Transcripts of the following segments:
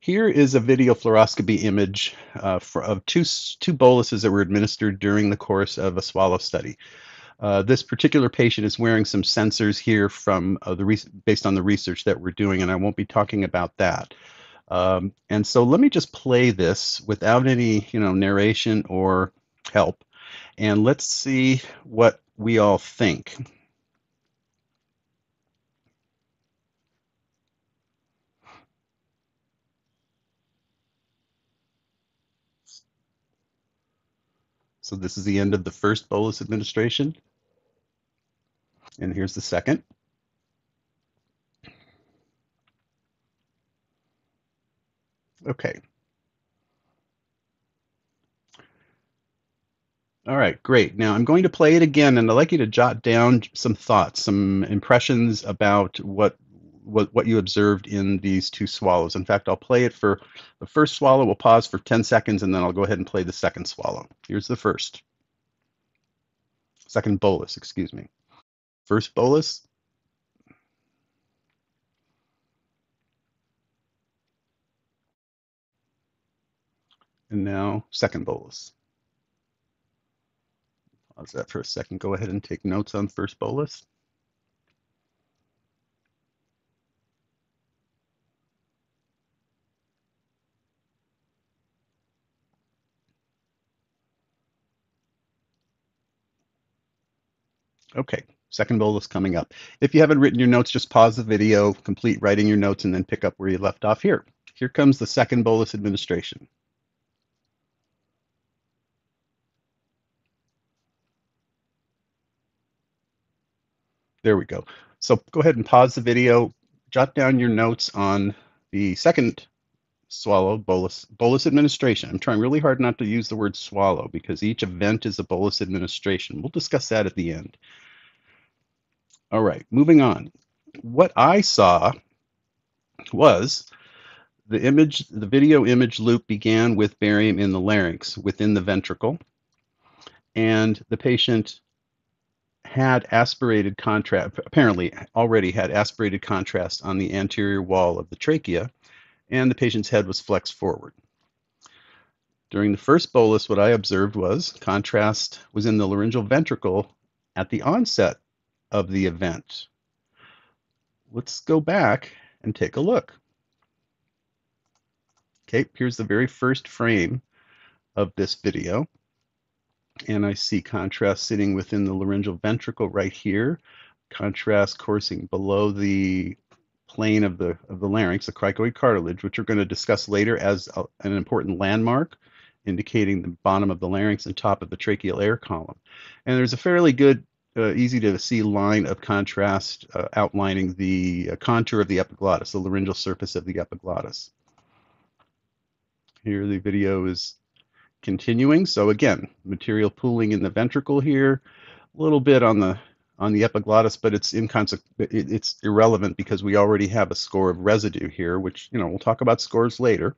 Here is a video fluoroscopy image uh, for, of two, two boluses that were administered during the course of a swallow study. Uh, this particular patient is wearing some sensors here from uh, the based on the research that we're doing, and I won't be talking about that. Um, and so let me just play this without any, you know, narration or help, and let's see what we all think. So this is the end of the first bolus administration. And here's the second. Okay. All right, great. Now I'm going to play it again, and I'd like you to jot down some thoughts, some impressions about what what, what you observed in these two swallows. In fact, I'll play it for the first swallow. We'll pause for 10 seconds, and then I'll go ahead and play the second swallow. Here's the first. Second bolus, excuse me. First bolus. And now second bolus. Pause that for a second. Go ahead and take notes on first bolus. Okay, second bolus coming up. If you haven't written your notes, just pause the video, complete writing your notes, and then pick up where you left off here. Here comes the second bolus administration. There we go. So go ahead and pause the video, jot down your notes on the second swallow bolus bolus administration. I'm trying really hard not to use the word swallow because each event is a bolus administration. We'll discuss that at the end. All right, moving on. What I saw was the image, the video image loop began with barium in the larynx within the ventricle, and the patient had aspirated contrast, apparently already had aspirated contrast on the anterior wall of the trachea, and the patient's head was flexed forward. During the first bolus, what I observed was contrast was in the laryngeal ventricle at the onset of the event. Let's go back and take a look. Okay, here's the very first frame of this video. And I see contrast sitting within the laryngeal ventricle right here. Contrast coursing below the plane of the of the larynx, the cricoid cartilage, which we're going to discuss later as a, an important landmark indicating the bottom of the larynx and top of the tracheal air column. And there's a fairly good uh, easy to see line of contrast uh, outlining the uh, contour of the epiglottis, the laryngeal surface of the epiglottis. Here the video is continuing. So again, material pooling in the ventricle here, a little bit on the on the epiglottis, but it's. It's irrelevant because we already have a score of residue here, which you know we'll talk about scores later.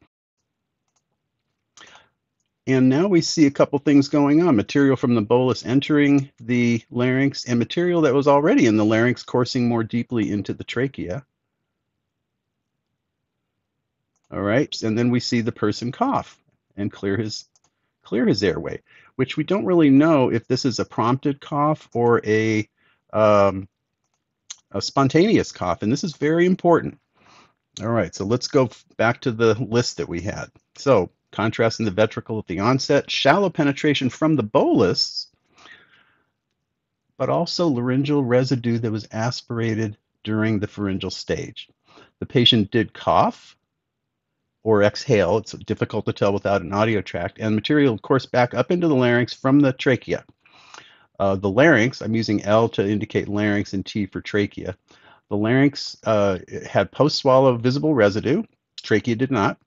And now we see a couple things going on. Material from the bolus entering the larynx and material that was already in the larynx coursing more deeply into the trachea. All right, and then we see the person cough and clear his clear his airway, which we don't really know if this is a prompted cough or a, um, a spontaneous cough, and this is very important. All right, so let's go back to the list that we had. So contrast in the ventricle at the onset, shallow penetration from the bolus, but also laryngeal residue that was aspirated during the pharyngeal stage. The patient did cough or exhale. It's difficult to tell without an audio tract, and material, course, back up into the larynx from the trachea. Uh, the larynx, I'm using L to indicate larynx and T for trachea. The larynx uh, had post swallow visible residue, trachea did not.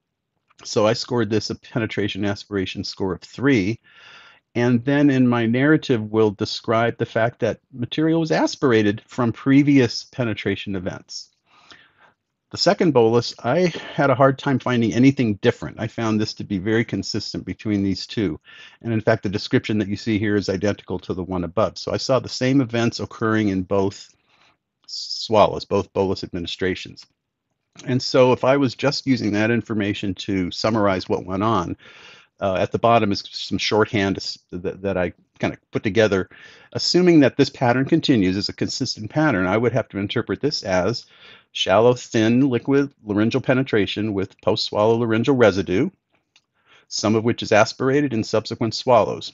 So I scored this a penetration aspiration score of three. And then in my narrative, will describe the fact that material was aspirated from previous penetration events. The second bolus, I had a hard time finding anything different. I found this to be very consistent between these two. And in fact, the description that you see here is identical to the one above. So I saw the same events occurring in both swallows, both bolus administrations. And so if I was just using that information to summarize what went on, uh, at the bottom is some shorthand that, that I kind of put together. Assuming that this pattern continues as a consistent pattern, I would have to interpret this as shallow, thin liquid laryngeal penetration with post swallow laryngeal residue, some of which is aspirated in subsequent swallows.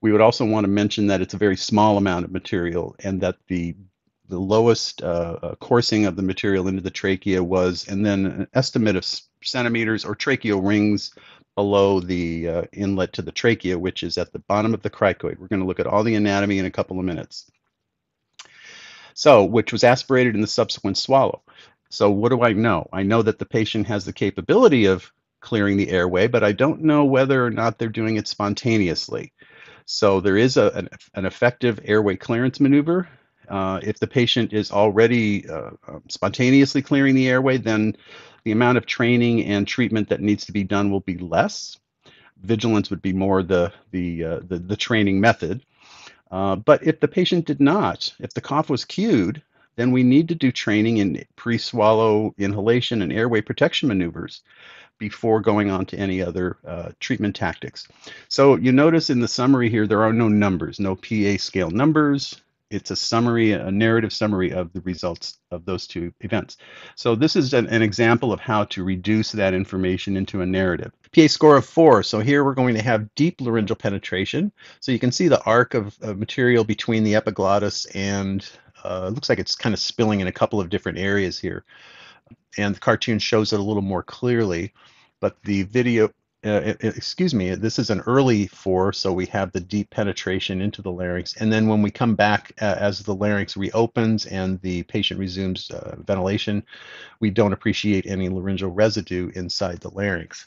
We would also want to mention that it's a very small amount of material and that the the lowest uh, uh, coursing of the material into the trachea was, and then an estimate of centimeters or tracheal rings below the uh, inlet to the trachea, which is at the bottom of the cricoid. We're going to look at all the anatomy in a couple of minutes. So, which was aspirated in the subsequent swallow. So, what do I know? I know that the patient has the capability of clearing the airway, but I don't know whether or not they're doing it spontaneously. So there is a, an, an effective airway clearance maneuver. Uh, if the patient is already uh, um, spontaneously clearing the airway, then the amount of training and treatment that needs to be done will be less. Vigilance would be more the the uh, the, the, training method. Uh, but if the patient did not, if the cough was cued, then we need to do training in pre-swallow inhalation and airway protection maneuvers before going on to any other uh, treatment tactics. So you notice in the summary here, there are no numbers, no PA scale numbers. It's a summary, a narrative summary of the results of those two events. So this is an, an example of how to reduce that information into a narrative. PA score of four. So here we're going to have deep laryngeal penetration. So you can see the arc of, of material between the epiglottis and uh, looks like it's kind of spilling in a couple of different areas here and the cartoon shows it a little more clearly. But the video, uh, excuse me, this is an early four, so we have the deep penetration into the larynx. And then when we come back uh, as the larynx reopens and the patient resumes uh, ventilation, we don't appreciate any laryngeal residue inside the larynx.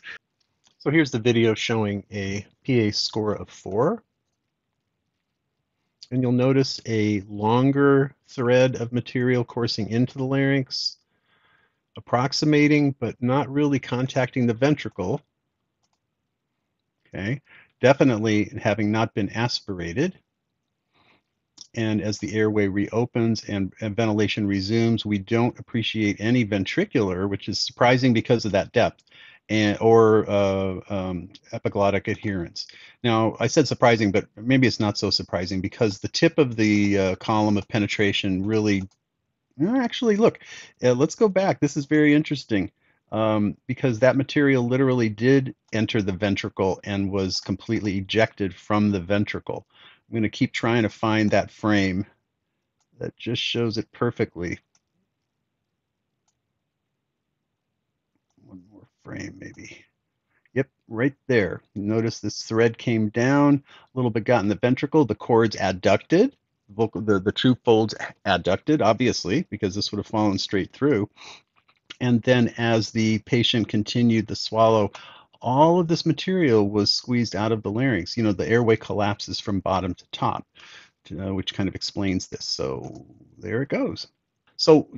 So here's the video showing a PA score of four. And you'll notice a longer thread of material coursing into the larynx approximating but not really contacting the ventricle. Okay, definitely having not been aspirated. And as the airway reopens and, and, ventilation resumes, we don't appreciate any ventricular, which is surprising because of that depth, and or uh, um, epiglottic adherence. Now, I said surprising, but maybe it's not so surprising because the tip of the uh, column of penetration really Actually, look, uh, let's go back. This is very interesting um, because that material literally did enter the ventricle and was completely ejected from the ventricle. I'm going to keep trying to find that frame that just shows it perfectly. One more frame, maybe. Yep, right there. Notice this thread came down, a little bit got in the ventricle, the cord's adducted vocal the, the two folds adducted, obviously, because this would have fallen straight through. And then as the patient continued to swallow, all of this material was squeezed out of the larynx. You know, the airway collapses from bottom to top, uh, which kind of explains this. So there it goes. So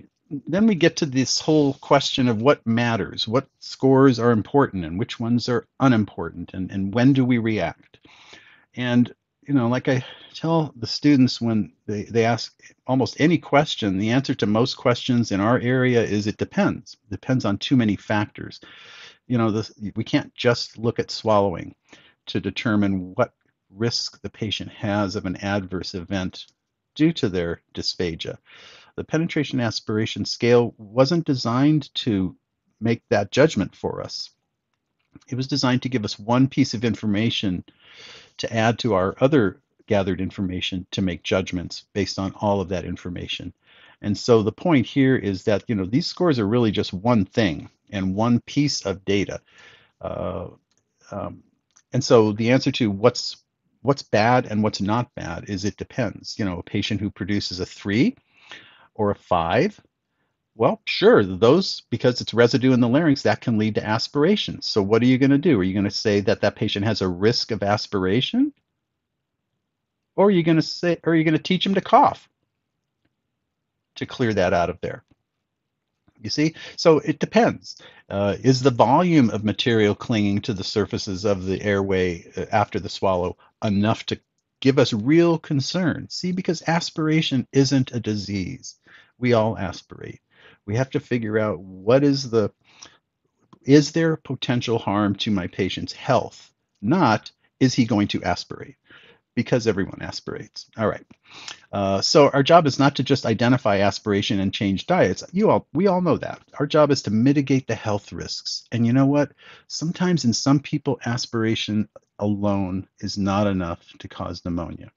then we get to this whole question of what matters, what scores are important and which ones are unimportant, and, and when do we react? And you know, like I tell the students when they, they ask almost any question, the answer to most questions in our area is it depends. It depends on too many factors. You know, this, we can't just look at swallowing to determine what risk the patient has of an adverse event due to their dysphagia. The penetration aspiration scale wasn't designed to make that judgment for us. It was designed to give us one piece of information to add to our other gathered information to make judgments based on all of that information. And so the point here is that you know these scores are really just one thing and one piece of data. Uh, um, and so the answer to what's what's bad and what's not bad is it depends. You know, a patient who produces a three or a five, well, sure, those because it's residue in the larynx that can lead to aspiration. So what are you going to do? Are you going to say that that patient has a risk of aspiration? Or are you going to say, or are you going to teach him to cough to clear that out of there? You see, so it depends. Uh, is the volume of material clinging to the surfaces of the airway uh, after the swallow enough to give us real concern? See, because aspiration isn't a disease. We all aspirate. We have to figure out what is the is there potential harm to my patient's health? Not is he going to aspirate? Because everyone aspirates. All right. Uh, so our job is not to just identify aspiration and change diets. You all, we all know that. Our job is to mitigate the health risks. And you know what? Sometimes in some people, aspiration alone is not enough to cause pneumonia.